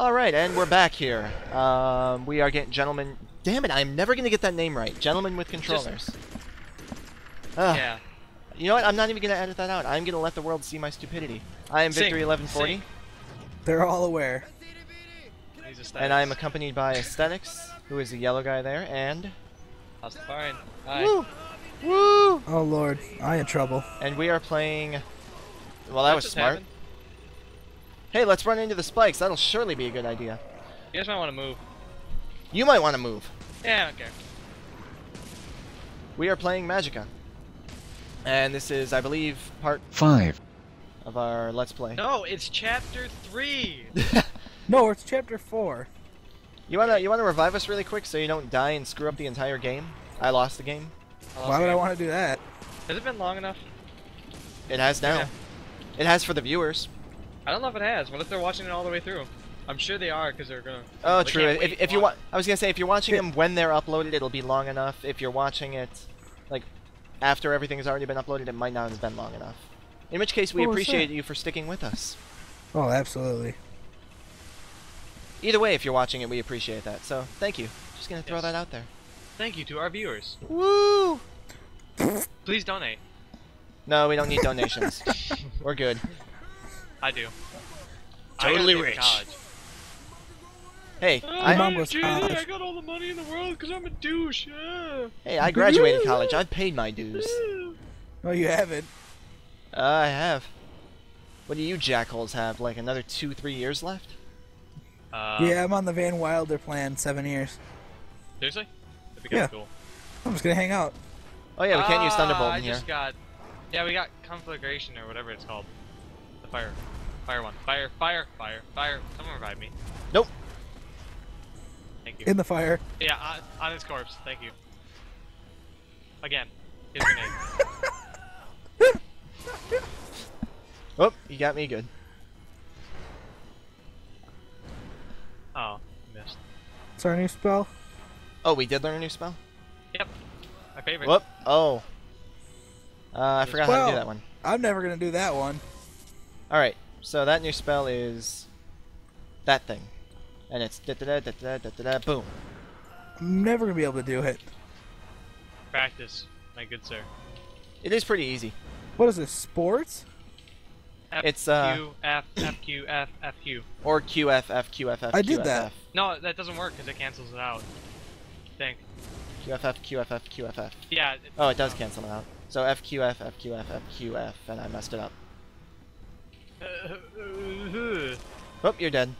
All right, and we're back here. Um, we are getting gentlemen. Damn it! I'm never gonna get that name right. Gentlemen with controllers. Ugh. Yeah. You know what? I'm not even gonna edit that out. I'm gonna let the world see my stupidity. I am Sing. Victory 1140, Sing. They're all aware. And I am accompanied by Aesthetics, who is the yellow guy there, and How's the fine? Hi. woo, woo, Oh lord, I in trouble. and we are playing. Well, that What was smart. happened? Hey, let's run into the spikes. That'll surely be a good idea. You guys might want to move. You might want to move. Yeah, I don't care. We are playing Magicka. And this is, I believe, part five, of our Let's Play. No, it's chapter three. No, it's chapter four. you wanna you wanna revive us really quick so you don't die and screw up the entire game? I lost the game. Lost Why would the I want to do that? Has it been long enough? It has now. Yeah. It has for the viewers. I don't know if it has. What if they're watching it all the way through? I'm sure they are because they're gonna. Oh, they true. If, if you long- want, I was gonna say if you're watching them when they're uploaded, it'll be long enough. If you're watching it, like, after everything has already been uploaded, it might not have been long enough. In which case, we What appreciate you for sticking with us. Oh, absolutely. Either way, if you're watching it, we appreciate that. So, thank you. Just gonna throw Yes. that out there. Thank you to our viewers. Woo! Please donate. No, we don't need donations. We're good. I do. Totally I gotta pay for rich. College. Hey, Oh, I, mom was Judy, college. I got all the money in the world because I'm a douche. Yeah. hey, I graduated college. I've paid my dues. No, you haven't. Uh, I have. What do you jackholes have? Like another two, three years left? Uh, yeah, I'm on the Van Wilder plan. Seven years. Seriously? That'd be kinda Yeah. cool. I'm just gonna hang out. Oh yeah, we can't use Ah, Thunderbolt I in here. just got. Yeah, we got conflagration or whatever it's called. The fire, fire one. Fire, fire, fire, fire. Someone revive me. Nope. Thank you. In the fire. yeah, on, on his corpse. Thank you. Again, his grenade. Oh, you got me good. oh, missed. It's our new spell. Oh, we did learn a new spell? Yep. My favorite. Whoop. Oh. Uh, I forgot how to do that one. I'm never gonna do that one. Alright, so that new spell is that thing. And it's da da da da da da da boom. I'm never gonna be able to do it. Practice, my good sir. It is pretty easy. What is this? Sports? F, It's, uh, Q, F, F, Q, F, F, Q. Or QFF, QFF, I did QFF. that. No, that doesn't work because it cancels it out. I think. QFF, QFF, QFF. Yeah. It, Oh, it does cancel it out. So FQF, FQF, FQF, and I messed it up. Uh, uh, uh, oh, you're dead.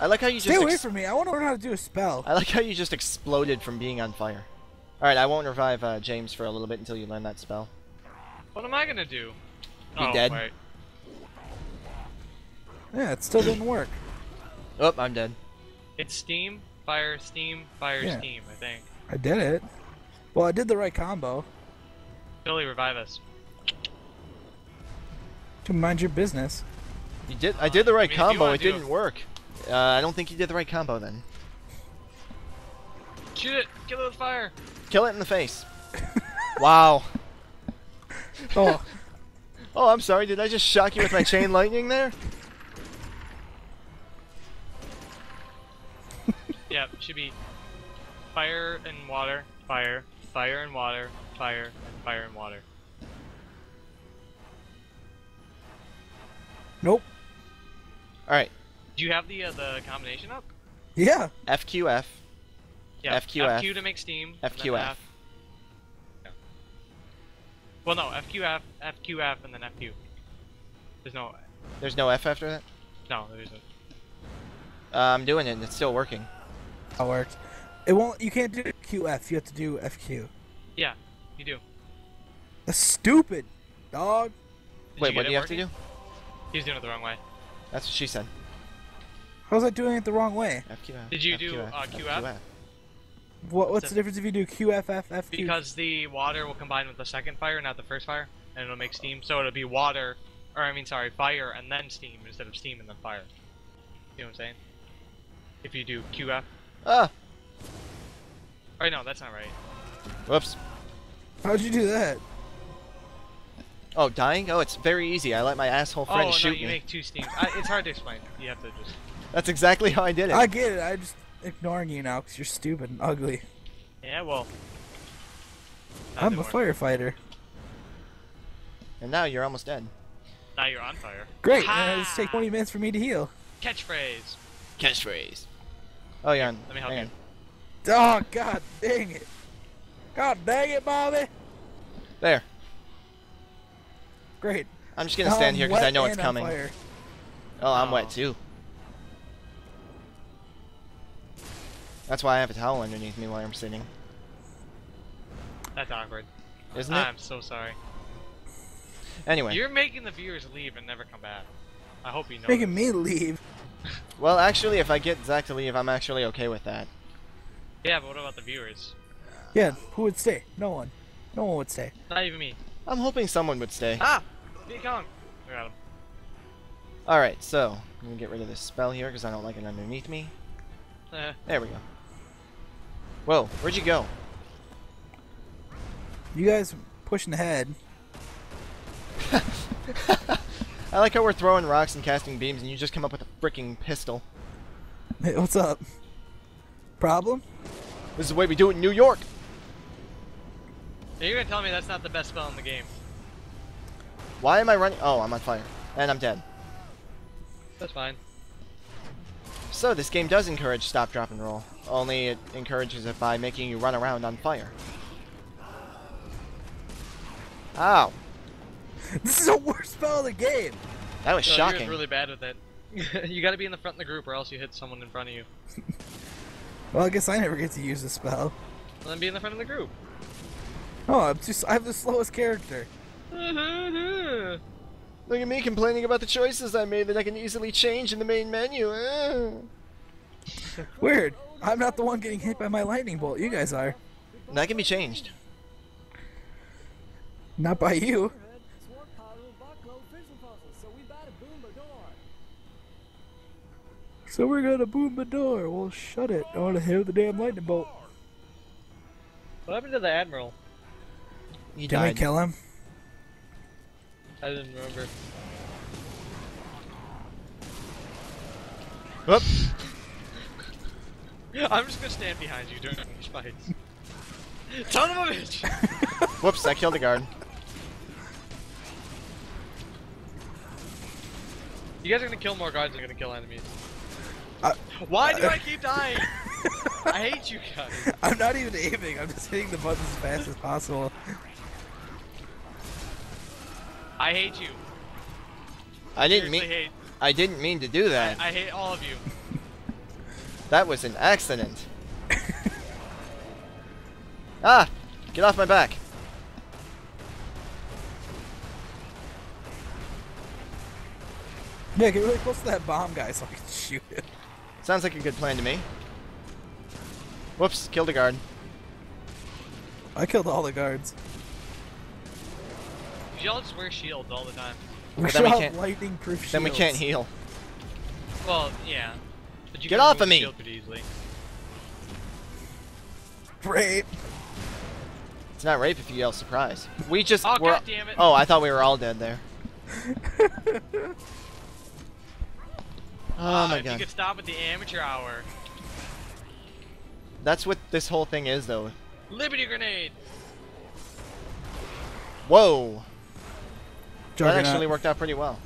I like how you Stay just away from me. I want to learn how to do a spell. I like how you just exploded from being on fire. Alright, I won't revive uh, James for a little bit until you learn that spell. what am I gonna do? You oh, dead? Wait. Yeah, it still didn't work. Oh, I'm dead. It's steam, fire, steam, fire, Yeah. steam. I think. I did it. Well, I did the right combo. Billy, revive us. To mind your business. You did. I did the right I mean, combo. It didn't a- work. Uh, I don't think you did the right combo then. Shoot it! Kill it with fire! Kill it in the face. wow. Oh, Oh, I'm sorry. Did I just shock you with my chain lightning there? Yeah, should be fire and water, fire, fire and water, fire, and fire and water. Nope. All right. Do you have the uh, the combination up? Yeah. FQF. Yeah. FQF. FQ to make steam. FQF. F. Yeah. Well, no, FQF, FQF, and then FQ. There's no, There's no F after that. no, there isn't. Uh, I'm doing it. and It's still working. It worked. It won't. You can't do QF. You have to do FQ. Yeah, you do. That's stupid, dog. Did Wait, what do it you have to working? Do? He's doing it the wrong way. That's what she said. How was I doing it the wrong way? FQF. Did you do, uh, QF? What, what's So- the difference if you do QFF, FQ? Because the water will combine with the second fire, not the first fire, and it'll make steam. So it'll be water, or I mean, sorry, fire and then steam instead of steam and then fire. You know what I'm saying? If you do QF. Ah. Or no, that's not right. Whoops. How'd you do that? Oh, dying? Oh, it's very easy. I let my asshole friend oh no, shoot you me. make two steams. I, it's hard to explain. You have to just. That's exactly how I did it. I get it. I'm just ignoring you now because you're stupid and ugly. Yeah, well. I'm a work. firefighter. And now you're almost dead. Now you're on fire. Great. Uh, ha! And it'll take 20 minutes for me to heal. Catchphrase. Catchphrase. Oh, yeah. Let me help hang you. on. Oh god dang it. God dang it, Bobby. There. Great. I'm just gonna Now stand I'm here because I know it's coming. fire. Oh, I'm Oh. wet too. That's why I have a towel underneath me while I'm sitting, That's awkward. isn't it? I'm so sorry. Anyway, You're making the viewers leave and never come back. I hope you know. Making me leave. well, actually, if I get Zach to leave, I'm actually okay with that. Yeah, but what about the viewers? Yeah, who would stay? No one. No one would stay. Not even me. I'm hoping someone would stay. Ah! Viet Cong! I got him. All right, so I'm gonna get rid of this spell here because I don't like it underneath me. Eh, There we go. Whoa, where'd you go? You guys pushing ahead. I like how we're throwing rocks and casting beams, and you just come up with a freaking pistol. Hey, what's up? Problem? This is the way we do it in New York. You're gonna tell me that's not the best spell in the game. Why am I running? Oh, I'm on fire, and I'm dead. That's fine. So this game does encourage stop, drop, and roll. Only it encourages it by making you run around on fire. Ow, This is the worst spell of the game. that was So you're shocking. really bad with it. you gotta be in the front of the group or else you hit someone in front of you. Well, I guess I never get to use the spell. And then be in the front of the group. Oh, I'm just I have the slowest character. Mm-hmm, mm-hmm. Look at me complaining about the choices I made that I can easily change in the main menu. Weird. I'm not the one getting hit by my lightning bolt. You guys are. That can be changed. Not by you. Sword powder and buckload fishing puzzles, so we better boom the door. So we're gonna boom the door. Well, shut it. I want to hit the damn lightning bolt. What happened to the Admiral? You Can we kill him? I didn't remember. Whoop. I'm just gonna stand behind you during these fights. Son of a bitch! Whoops, I killed a guard. You guys are gonna kill more guards than you're gonna kill enemies. I- Why do uh, I keep dying? I hate you guys. I'm not even aiming. I'm just hitting the buttons as fast as possible. I hate you. I didn't Seriously mean hate. I didn't mean to do that. I hate all of you. That was an accident. ah! Get off my back. Yeah, get really close to that bomb guy so I can shoot it. Sounds like a good plan to me. Whoops, killed a guard. I killed all the guards. Y'all just wear shields all the time. We But should then we have can't- lightning proof shields. Then we can't heal. Well, yeah. But you Get can off of me. the pretty easily. Great. It's not rape if you yell surprise. We just Oh, were. God damn it. Oh, I thought we were all dead there. Oh Ah, my if you could stop at the amateur hour. That's what this whole thing is, though. Liberty grenade. Whoa! That actually worked out pretty well.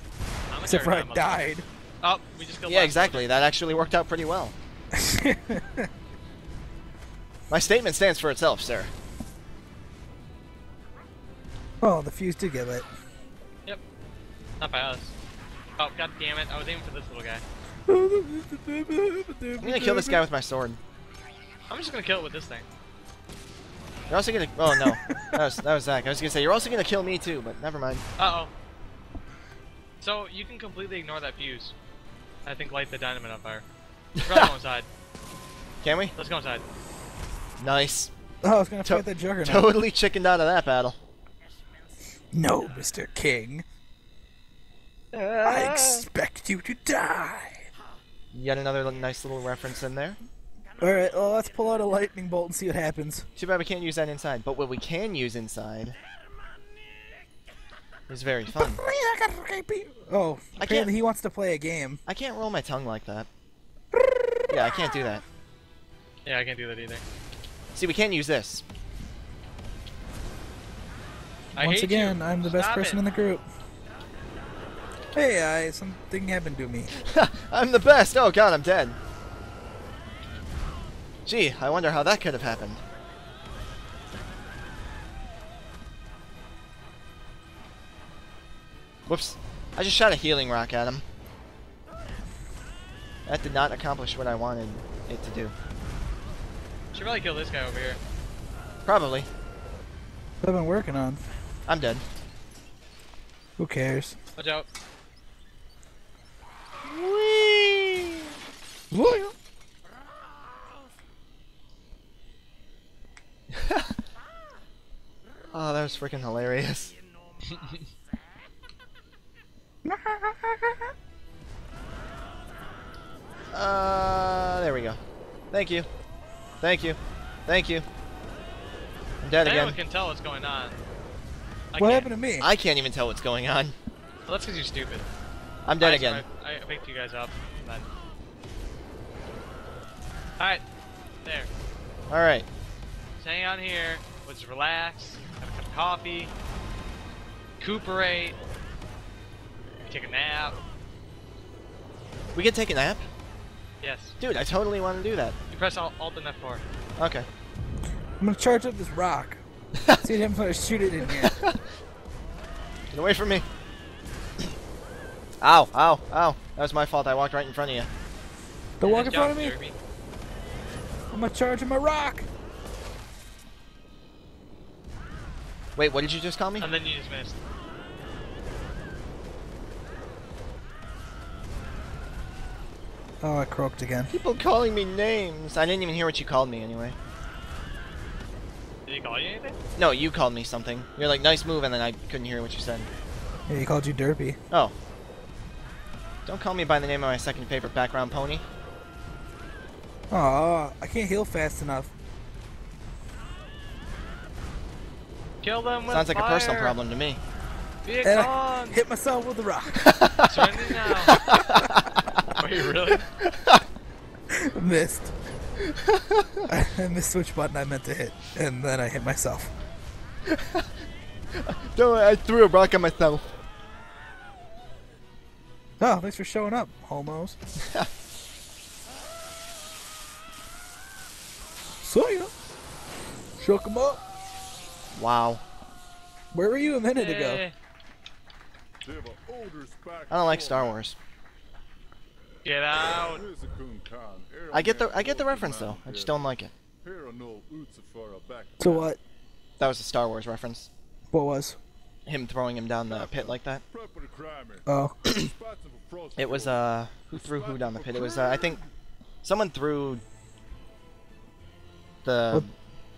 I'm a Except for I died. Oh, we just killed Yeah, last exactly. That actually worked out pretty well. My statement stands for itself, sir. Well, the fuse did get lit. Yep. Not by us. Oh, god damn it. I was aiming for this little guy. I'm gonna kill this guy with my sword. I'm just gonna kill it with this thing. You're also gonna. Oh no, that was that was Zach. I was gonna say you're also gonna kill me too, but never mind. Uh oh. So, you can completely ignore that fuse. I think light the dynamite on fire. Let's go inside. Can we? Let's go inside. Nice. Oh, I was gonna To- fight that juggernaut. Totally chickened out of that battle. No, Mr. King. I expect you to die. Yet another nice little reference in there. Alright, well, let's pull out a lightning bolt and see what happens. Too bad we can't use that inside. But what we can use inside was very fun. Oh, I apparently can't- he wants to play a game. I can't roll my tongue like that. Yeah, I can't do that. Yeah, I can't do that either. See, we can't use this. I Once hate again, you. I'm the best Stop person it. in the group. Hey, I something happened to me. I'm the best! Oh god, I'm dead. Gee, I wonder how that could have happened. Whoops. I just shot a healing rock at him. That did not accomplish what I wanted it to do. Should probably kill this guy over here. Probably. What I've been working on. I'm dead. Who cares? Watch out. Whee! Oh, that was freaking hilarious. Uh, there we go. Thank you. Thank you. Thank you. I'm dead Anyone again. can tell what's going on. I what can't. happened to me? I can't even tell what's going on. Well, that's because you're stupid. I'm dead I again. I, I picked you guys up. Then. Alright. There. Alright. Just hang on here. Let's just relax. Have a cup of coffee. Recuperate. Take a nap. We can take a nap? Yes. Dude, I totally want to do that. You press Alt, Alt and F4. Okay. I'm gonna charge up this rock. See if I'm gonna shoot it in here. Get away from me. Ow, ow, ow. That was my fault. I walked right in front of you. Don't walk in front of job, me. Jeremy. I'm gonna charge my rock. Wait, what did you just call me? And then you just missed. Oh, I croaked again. People calling me names. I didn't even hear what you called me anyway. Did he call you anything? No, you called me something. You're like, nice move, and then I couldn't hear what you said. Yeah, he called you derpy. Oh. Don't call me by the name of my second favorite background pony. Oh, I can't heal fast enough. Kill them with Sounds like a personal problem to me. Viet And I hit myself with the rock. Surrender now. Wait, really? missed. I missed which button I meant to hit, and then I hit myself. Don't worry, I threw a rock at myself. Oh, thanks for showing up, homos. so ya. Shook 'em up. Wow. Where were you a minute ago? Eh, I don't like Star Wars. Get out. I get the I get the reference though. I just don't like it. So what? That was a Star Wars reference. What was? Him throwing him down the pit like that. Oh, It was uh who threw who down the pit? It was uh, I think someone threw the What?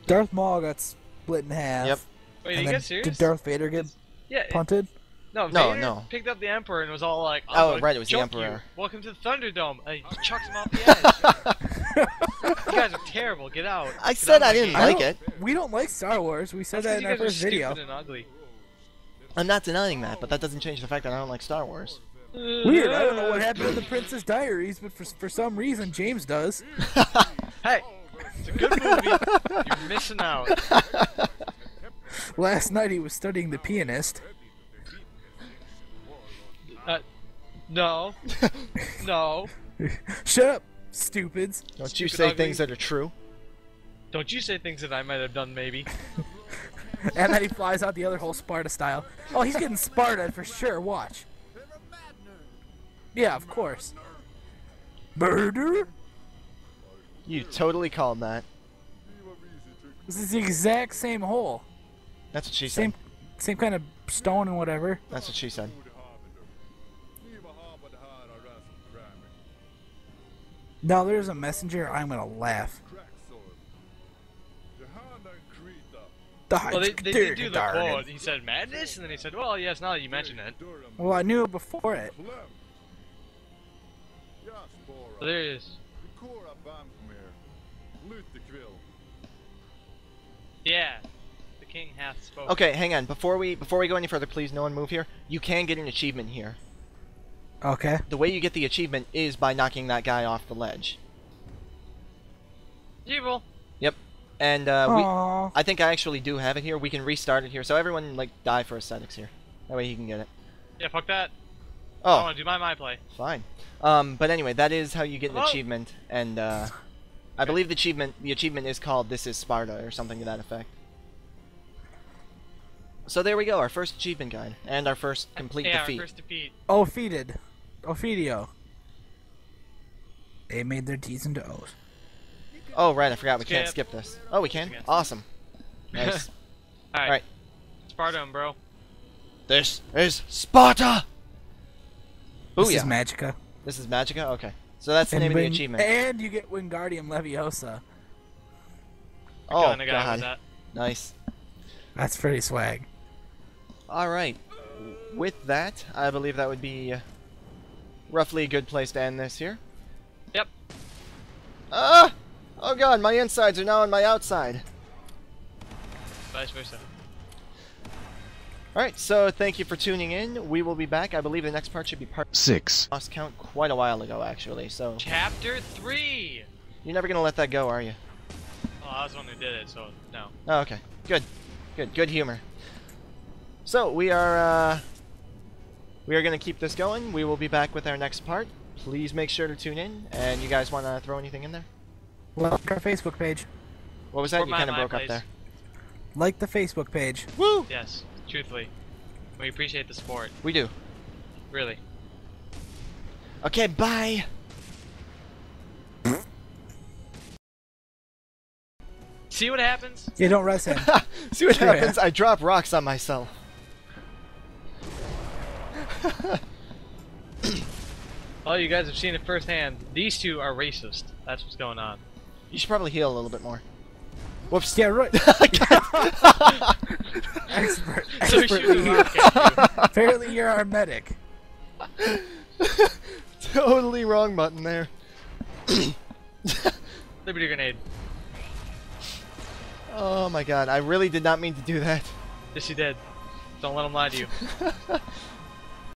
Darth Maul got split in half. Yep. Wait, and you then get serious? did Darth Vader get yeah. punted? No, No, Vader no. picked up the Emperor and was all like, I'm Oh, right, it was the choke you. Emperor. Welcome to the Thunderdome. And he chucks him off the edge. you guys are terrible. Get out. I Get said out I didn't game. like don't- it. We don't like Star Wars. We said That's 'cause that in our first video. and ugly. I'm not denying that, but that doesn't change the fact that I don't like Star Wars. Uh, Weird. I don't know what happened in the Princess Diaries, but for for some reason James does. Hey, it's a good movie. You're missing out. Last night he was studying The Pianist. No. No. Shut up, stupids. Don't you say ugly. things that are true. Don't you say things that I might have done, maybe. And then he flies out the other whole Sparta style. Oh, he's getting Sparta for sure. Watch. Yeah, of course. Murder? You totally called that. This is the exact same hole. That's what she said. Same, same kind of stone and whatever. That's what she said. Now there's a messenger. I'm gonna laugh. Well, they, they did do the Dargan. quote. He said madness, and then he said, well, yes, now that you mention it. Well, I knew it before it. So there it is. Yeah. The king hath spoken. Okay, hang on. Before we before we go any further, please no one move here. You can get an achievement here. Okay. The way you get the achievement is by knocking that guy off the ledge. Evil. Yep. And uh, we, Aww. I think I actually do have it here. We can restart it here. So everyone like die for aesthetics here. That way he can get it. Yeah, fuck that. Oh. I Oh, want to do my my play. fine. Um, but anyway, that is how you get an Hello? achievement, and uh, I believe the achievement the achievement is called "This is Sparta" or something to that effect. So there we go, our first achievement guide and our first complete yeah, defeat. our first defeat. Opheated. Ophidio. They made their T's into O's. Oh right, I forgot we can't Skip. skip this. Oh, we can. Skip. Awesome. Nice. Alright. Alright. Sparta 'em, bro. this is Sparta. This Booyah. is Magicka. This is Magicka. Okay, so that's the name of the achievement. And you get Wingardium Leviosa. Oh Killing a guy god, with that. nice. That's pretty swag. All right. With that, I believe that would be uh, roughly a good place to end this here. Yep. Ah! Oh god, my insides are now on my outside. Vice versa. Alright, so thank you for tuning in. We will be back. I believe the next part should be part six, lost count quite a while ago, actually. So Chapter 3! you're never gonna let that go, are you? Oh, I was the one who did it, so no. Oh, okay. Good. Good. Good humor. So we are uh, we are gonna keep this going. We will be back with our next part. Please make sure to tune in. And you guys want to throw anything in there? Like our Facebook page. What was that? Or you kind of my broke up there. Like the Facebook page. Woo! Yes, truthfully. We appreciate the support. We do. Really. Okay, bye. See what happens? Yeah, don't rest him. See what happens? I drop rocks on myself. Oh, you guys have seen it firsthand. These two are racist. That's what's going on. You should probably heal a little bit more. Whoops. yeah, right. God. Expert. So we expertly shoot Apparently, you're our medic. totally wrong button there. Liberty grenade. Oh my god, I really did not mean to do that. Yes, you did. Don't let them lie to you.